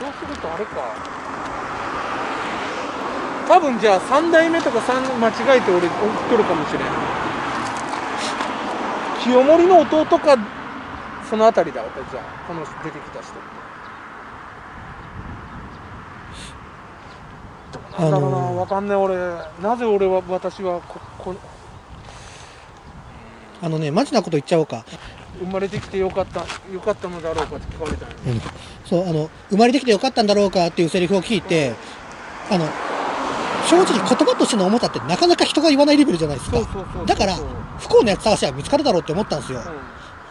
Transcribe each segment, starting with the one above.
そうするとあれか。多分じゃあ3代目とか3間違えて俺送っとるかもしれん。清盛の弟かその辺りだじゃあこの出てきた人どうなんだろうな、あのーわかんない俺。なぜ俺は私はここあのねマジなこと言っちゃおうか。生まれてきてよかったよかったのだろうかって聞かれたのうんそうあの生まれてきてよかったんだろうかっていうセリフを聞いてあの正直言葉としての重さってなかなか人が言わないレベルじゃないですか。だから不幸なやつ探しは見つかるだろうって思ったんですよ。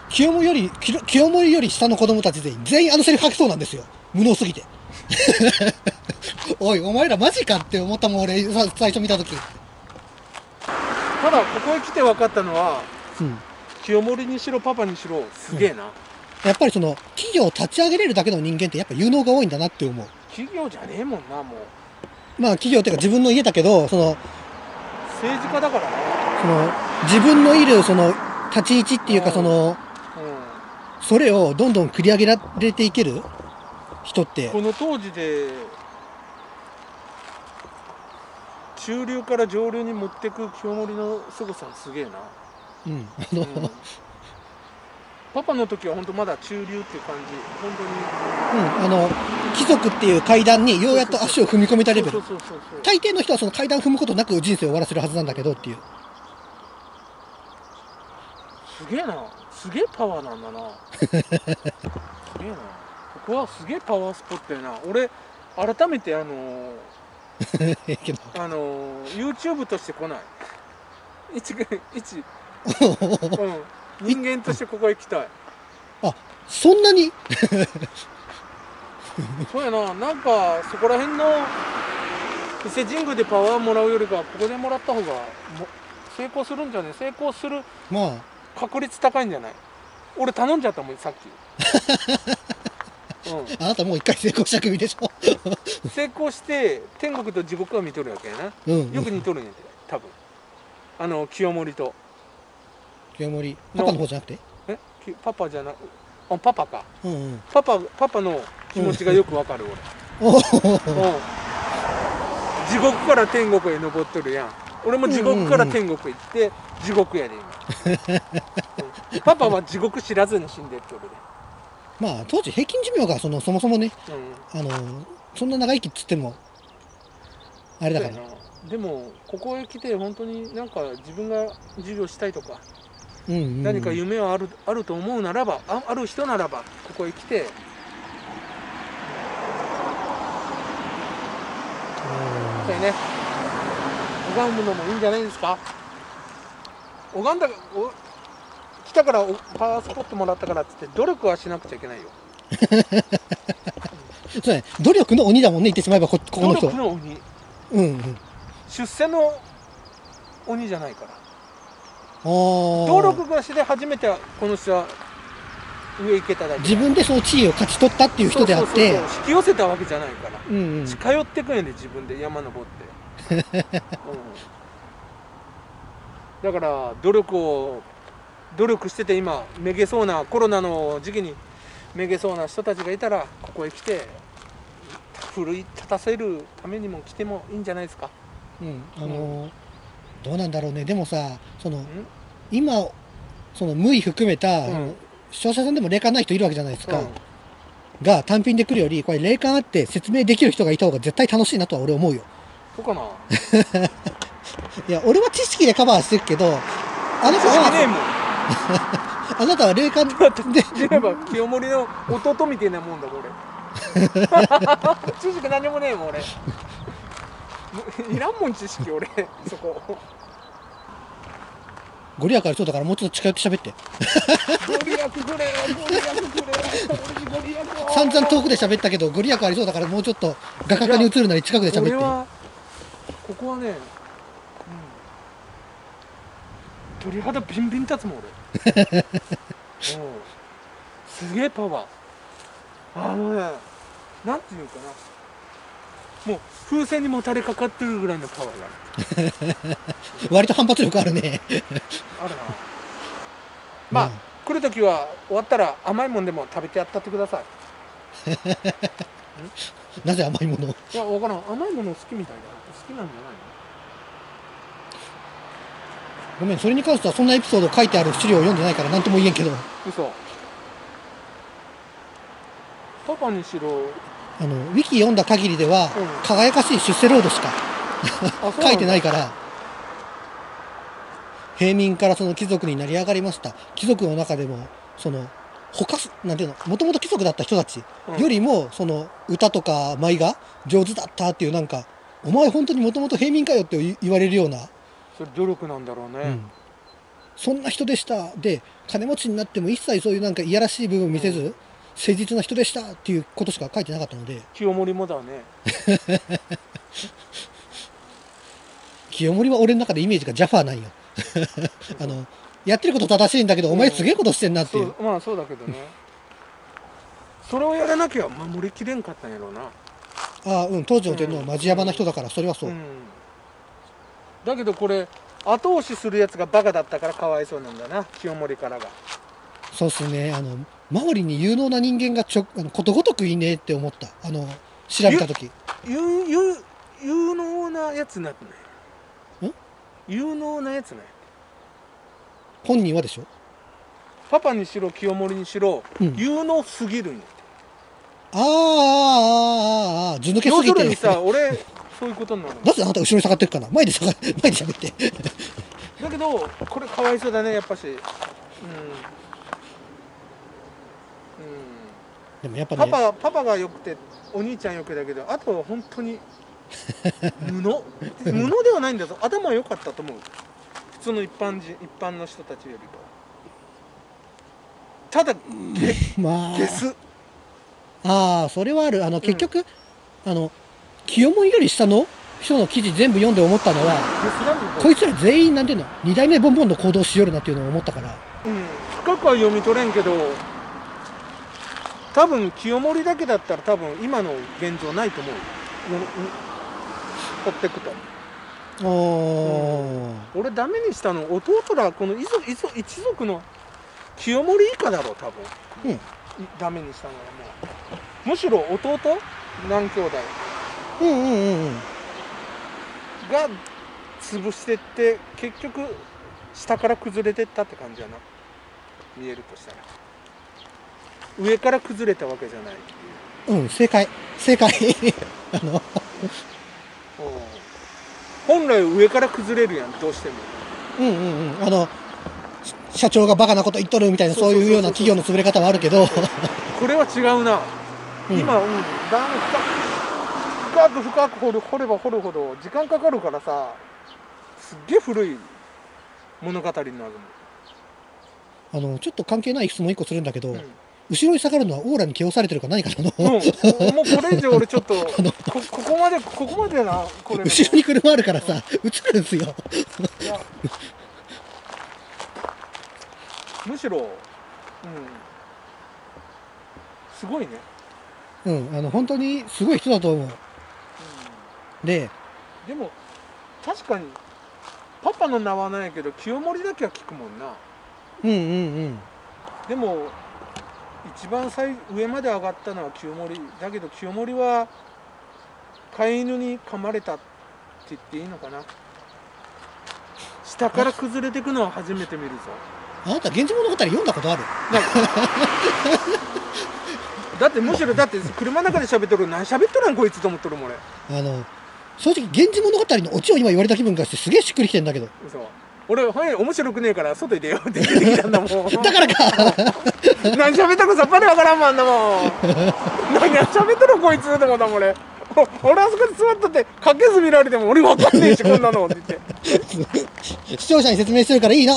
清盛よりき清盛より下の子供たち全員全員あのセリフ書きそうなんですよ。無能すぎて。おいお前らマジかって思ったもん俺さ最初見た時。ただここへ来て分かったのはうん。清盛にしろパパにしろすげえな、やっぱりその企業を立ち上げれるだけの人間ってやっぱ有能が多いんだなって思う。企業じゃねえもんなもう。まあ企業っていうか自分の家だけどその政治家だからね。その自分のいるその立ち位置っていうかうんそのうそれをどんどん繰り上げられていける？人って。んこの当時で中流から上流に持ってく清盛の凄さすげえな、うん。あうのんパパの時は本当まだ中流っていう感じ。本当にうんあの貴族っていう階段にようやっと足を踏み込めたレベル。そうそうそうそう大抵の人はその階段踏むことなく人生を終わらせるはずなんだけどっていう。すげえな。すげえパワーなんだな。すげえな。ここはすげえパワースポットやな。俺改めてあのー あのー YouTube として来ない。一一、うん、人間としてここへ来たい。そんなに？そうやな。なんかそこら辺の伊勢神宮でパワーもらうよりかここでもらった方がも成功するんじゃね？成功するまあ確率高いんじゃない？俺頼んじゃったもんさっき、うん、あなたもう一回成功した組でしょ 成功して天国と地獄は見とるわけやな。うん。よく似とるんやて多分。あの清盛と清盛。パパの方じゃなくて？え？きパパじゃなあパパか。うんうん。パパパパの気持ちがよくわかる俺、うん、地獄から天国へ登っとるやん。俺も地獄から天国行って地獄やで今、うん。パパは地獄知らずに死んでっとるまあ当時平均寿命がそのそもそもねで、うん、あのそんな長生きっつってもあれだから。でもここへ来て本当になんか自分が授業したいとかうんうん。うん何か夢はあるあると思うならばあある人ならばここへ来て。そうやね。拝むのもいいんじゃないですか？拝んだお来たからおパワースポットもらったからっつって努力はしなくちゃいけないよ。そうね。努力の鬼だもんね言ってしまえばこここの努人力の鬼。うんうん。出世の鬼じゃないからあー。努力がして初めてこの人は上行けただけ。自分でその地位を勝ち取ったっていう人であって。引き寄せたわけじゃないから。うんうん。近寄ってくんやで自分で山登って、うん、だから努力を努力してて今めげそうなコロナの時期にめげそうな人たちがいたらここへ来て奮い立たせるためにも来てもいいんじゃないですか、うん。あのーどうなんだろうね。でもさそのうん今その無意含めた、うん。視聴者さんでも霊感ない人いるわけじゃないですか、うん。が単品で来るよりこれ霊感あって説明できる人がいた方が絶対楽しいなとは俺思うよ。そうかな。いや俺は知識でカバーしてるけどあなたはもん。あなたは霊感でで言えば清盛の弟みたいなもんだ俺。知識何もねえもん俺。いらんもん知識俺。そこご利益ありそうだからもうちょっと近寄って喋って。ご利益くれご利益くれ俺にご利益を散々遠くで喋ったけどご利益ありそうだからもうちょっと画角に映るなり近くで喋って。ここはね、うん、鳥肌ビンビン立つもん俺、うん、すげえパワー。あのねなんていうかなもう風船にもたれかかってるぐらいのパワーが 割と反発力あるね。あるな。まあ、うん。来る時は終わったら甘いもんでも食べてやったってください、なぜ甘いもの？を。いや分からん。甘いもの好きみたいだ好きなんじゃないごめん、それに関してはそんなエピソード書いてある資料を読んでないから何とも言えんけど、の嘘。パパにしろあの、ウィキ読んだ限りでは、うん。輝かしい出世ロードしかあ 書いてないかから、平民からその貴族になり上がりました。貴族の中でも、その、他す、なんていうの、もともと貴族だった人たちよりも、その、歌とか舞が上手だったっていう、なんか、お前本当にもともと平民かよって言言われるような、それ努力なんだろうね、うん。そんな人でした。で、金持ちになっても一切そういうなんかいやらしい部分を見せず、う誠実な人でしたっていうことしか書いてなかったので、清盛もだね。清盛は俺の中でイメージがジャファーなんよ。あの、やってること正しいんだけど、お前すげえことしてんなってそいう。う。まあそうだけどね。それをやらなきゃ守りきれんかったんやろうな。ああ、うん、当時の天皇はマジヤバな人だから、それはそう。ん。だけどこれ後押しするやつがバカだったからかわいそうなんだな清盛からが。そうっすね。あの、周りに有能な人間がちょ、あのことごとくいねえって思った。あの、調べたとき。有有有能なやつなくないん有能なやつない本人はでしょ？パパにしろ清盛にしろ、うん。有能すぎるんやああ、ああ、ああ、ああ、図抜け要すぎて。するにさ俺そういうことになるの。なぜあなた後ろに下がってるかな。前で下が、前で喋って。だけどこれかわいそうだねやっぱし。うん、うん、でもやっぱパね、パパパがよくてお兄ちゃんよくだけどあとは本当に 無能？無能ではないんだぞ。頭は良かったと思う。普通の一般人一般の人たちよりかは。ただゲまあ、ゲス。ああ、それはある。あの、結局、あの、清盛より下の人の記事全部読んで思ったのは、こいつら全員なんていうの？二代目ボンボンの行動しよるなっていうのを思ったから。うん、深くは読み取れんけど多分清盛だけだったら多分今の現状ないと思ううんうん。追ってくとおー。俺ダメにしたの弟らこの一族一族一族の清盛以下だろう多分、うん。いダメにしたのはもう。むしろ弟何兄弟。うんうんうんうん。が潰してって結局下から崩れてったって感じやな。見えるとしたら上から崩れたわけじゃないう。うん、正解。正解。あの、本来上から崩れるやんどうしても。うんうんうん。あの、し社長がバカなこと言っとるみたいな、そういうような企業の潰れ方はあるけど、これは違うな、うん。今、うん、だん深く深く掘る掘れば掘るほど時間かかるからさすっげえ古い物語になるあの、ちょっと関係ない質問一個するんだけど、の、後ろに下がるのはオーラに気をされてるか何かなの、うんもうこれ以上俺ちょっと こここまでここまでなこれ後ろに車あるからさ、映るんですよ。むしろうんすごいね、うん、あの、本当にすごい人だと思う。で、でも確かにパパの名はないけど清盛だけは聞くもんなうんうんうん。でも一番最上まで上がったのは清盛だけど清盛は飼い犬に噛まれたって言っていいのかな？下から崩れていくのは初めて見るぞ。あなた、源氏物語読んだことある？だってむしろだって車の中で喋っとる何喋っとるんこいつと思っとるもん俺。あの、正直、源氏物語のオチを今言われた気分がしてすげえしっくりきてんだけど。嘘。俺はい面白くねえから外に出ようって出てきたんだもん。だからか何喋ったかさっぱりわからんもんなもん何喋っとるこいつと思ったもん俺。お俺あそこで座っとってかけず見られても俺わかんねえしこんなのって。言って視聴者に説明してるからいいな。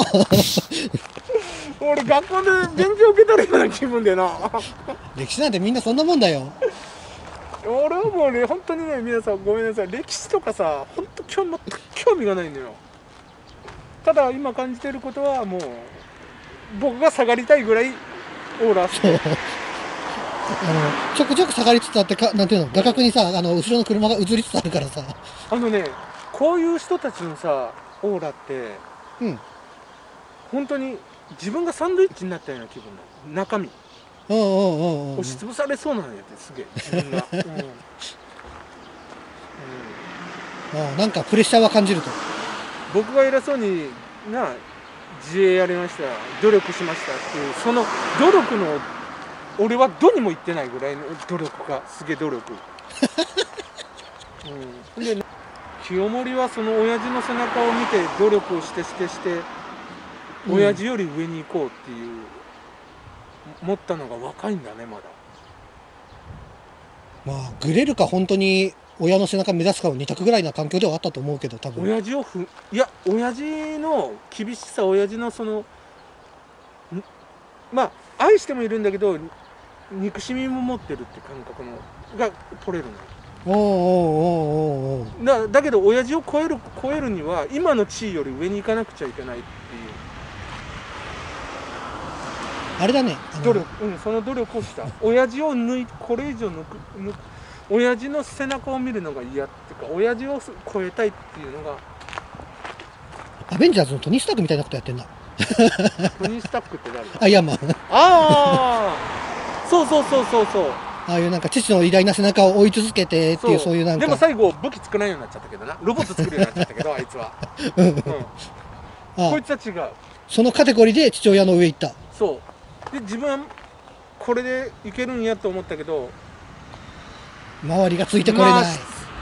俺学校で勉強受け取るような気分でな。歴史なんてみんなそんなもんだよ。俺はもうね本当にね皆さんごめんなさい。歴史とかさ本当興味全く興味がないのよ。ただ今感じてることはもう僕が下がりたいぐらいオーラ。そう。あの、ちょくちょく下がりつつあってか、なんていうの、画角にさ、あの、後ろの車が映りつつあるからさ。あのねこういう人たちのさオーラってうん。本当に自分がサンドイッチになったような気分なの。中身。あうんうんうんうん。押しつぶされそうなんやってすげえ。自分が、うん。うん。あなんかプレッシャーは感じると。僕が偉そうにな自衛やりました。努力しましたっていうその努力の俺はどにも言ってないぐらいの努力がすげえ努力、うん、で清盛はその親父の背中を見て努力をしてしてして親父より上に行こうっていう、思ったのが若いんだねまだ。まあグレるか本当に親の背中目指すかの二択ぐらいな環境ではあったと思うけど多分。親父をふいや親父の厳しさ親父のそのんまあ愛してもいるんだけど憎しみも持ってるって感覚のが取れるのおうおうおうおうおうだだけど親父を超える超えるには今の地位より上に行かなくちゃいけないっていう。あれだね努力、うん、その努力をした。親父を抜いこれ以上抜く抜く親父の背中を見るのが嫌っていうか親父を超えたいっていうのがアベンジャーズのトニー・スタークみたいなことやってんな。トニー・スタックって誰 アイアンマン。ああそうそうそうそうそう。ああいうなんか父の偉大な背中を追い続けてっていうそう。いうなんか。でも最後武器作らないようになっちゃったけどな。ロボット作るようになっちゃったけどあいつは、うん。うん、あこいつは違うそのカテゴリーで父親の上行った。そう。で自分はこれでいけるんやと思ったけど周りがついてこれない、まあ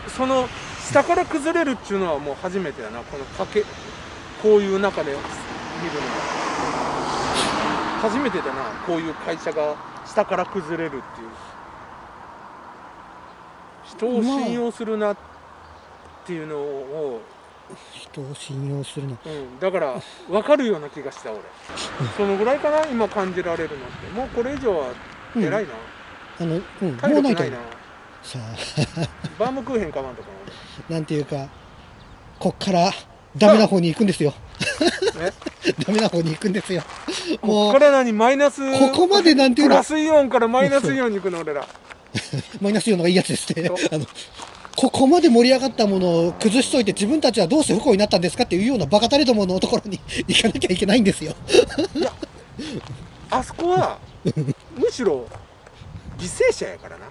その下から崩れるっていうのはもう初めてだな。このかけこういう中で見るの。は初めてだな。こういう会社が下から崩れるっていう。人を信用するなっていうのを、人を信用するのうん、だから分かるような気がした俺。そのぐらいかな今感じられるのって。もうこれ以上はうん。偉いな、あの、うん、体力ないな。もうない バームクーヘンかまんとかなんていうかこっからダメな方に行くんですよ。ね ダメな方に行くんですよ。こもうっから何？マイナスここまでなんていうの？プラスイオンからマイナスイオンに行くの俺ら。マイナス4のがいいやつですね。あのここまで盛り上がったものを崩しといて自分たちはどうして不幸になったんですかっていうようなバカタレどものところに行かなきゃいけないんですよ。あそこはむしろ犠牲者やからな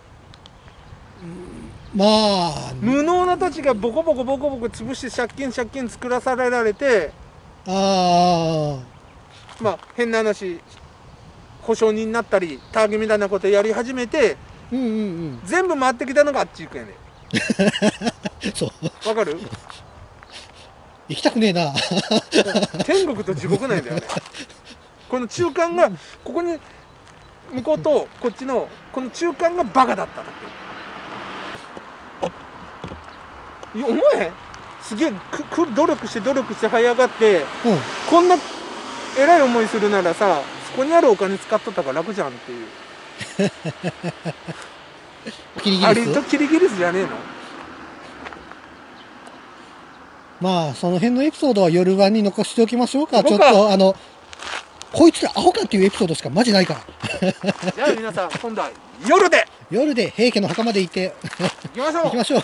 まあ。無能なたちがボコボコボコボコ潰して借金借金作らされられてあまあ変な話保証人になったりターゲみたいなことやり始めてーうんうんうん。全部回ってきたのがあっち行くやね。そう。わかる？行きたくねえな。天国と地獄なんだよね。この中間がここに向こうとこっちのこの中間がバカだったっていやお前すげえくく努力して努力して這い上がってうん。こんな偉い思いするならさそこにあるお金使っとったから楽じゃんっていう。キリギあリスれとキリギリスじゃねえの？まあその辺のエピソードは夜晩に残しておきましょうか。ちょっとあのこいつらアホかっていうエピソードしかマジないから。じゃあ皆さん今度は夜で。夜で平家の墓まで行って。行きましょう。行きましょう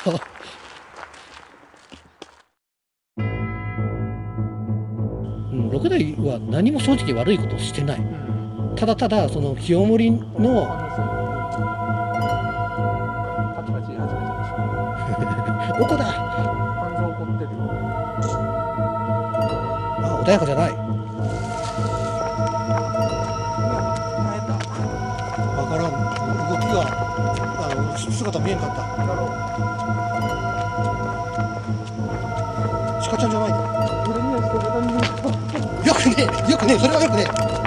うん。六代は何も正直悪いことをしてない。うん。ただただその清盛のおこだ。穏やかじゃない。今やった。わからん。動きがあの姿見えんかった。ちゃんじゃないねよくねそれはよくね。